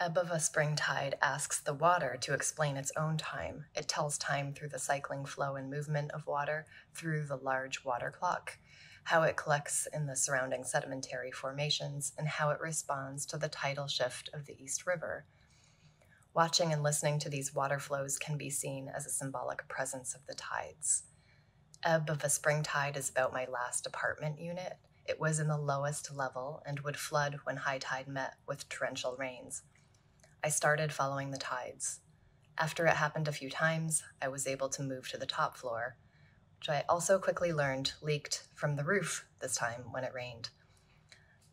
Ebb of a spring tide asks the water to explain its own time. It tells time through the cycling flow and movement of water through the large water clock, how it collects in the surrounding sedimentary formations, and how it responds to the tidal shift of the East River. Watching and listening to these water flows can be seen as a symbolic presence of the tides. Ebb of a spring tide is about my last apartment unit. It was in the lowest level and would flood when high tide met with torrential rains. I started following the tides. After it happened a few times, I was able to move to the top floor, which I also quickly learned leaked from the roof this time when it rained.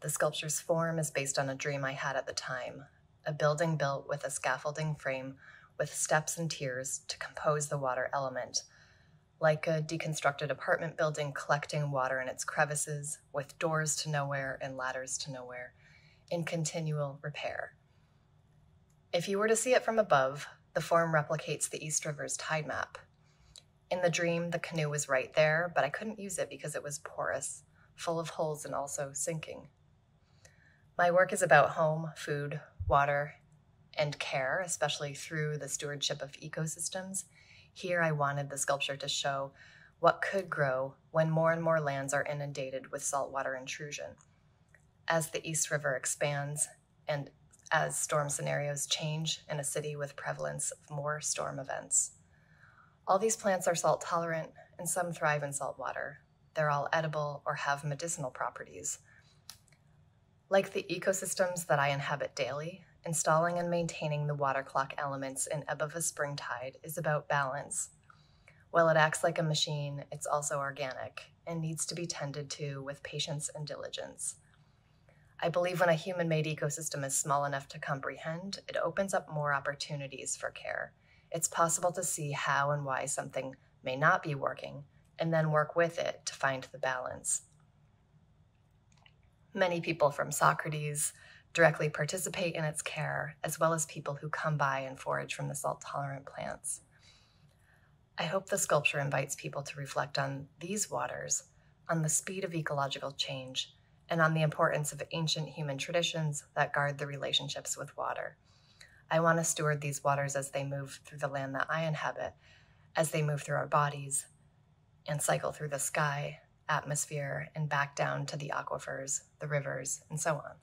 The sculpture's form is based on a dream I had at the time a building built with a scaffolding frame with steps and tiers to compose the water element, like a deconstructed apartment building collecting water in its crevices with doors to nowhere and ladders to nowhere in continual repair. If you were to see it from above, the form replicates the East River's tide map. In the dream, the canoe was right there, but I couldn't use it because it was porous, full of holes, and also sinking. My work is about home, food, water, and care, especially through the stewardship of ecosystems. Here, I wanted the sculpture to show what could grow when more and more lands are inundated with saltwater intrusion. As the East River expands and as storm scenarios change in a city with prevalence of more storm events. All these plants are salt tolerant and some thrive in salt water. They're all edible or have medicinal properties. Like the ecosystems that I inhabit daily, installing and maintaining the water clock elements in ebb of a spring tide is about balance. While it acts like a machine, it's also organic and needs to be tended to with patience and diligence. I believe when a human made ecosystem is small enough to comprehend, it opens up more opportunities for care. It's possible to see how and why something may not be working, and then work with it to find the balance. Many people from Socrates directly participate in its care, as well as people who come by and forage from the salt tolerant plants. I hope the sculpture invites people to reflect on these waters, on the speed of ecological change, and on the importance of ancient human traditions that guard the relationships with water. I want to steward these waters as they move through the land that I inhabit, as they move through our bodies and cycle through the sky, atmosphere, and back down to the aquifers, the rivers, and so on.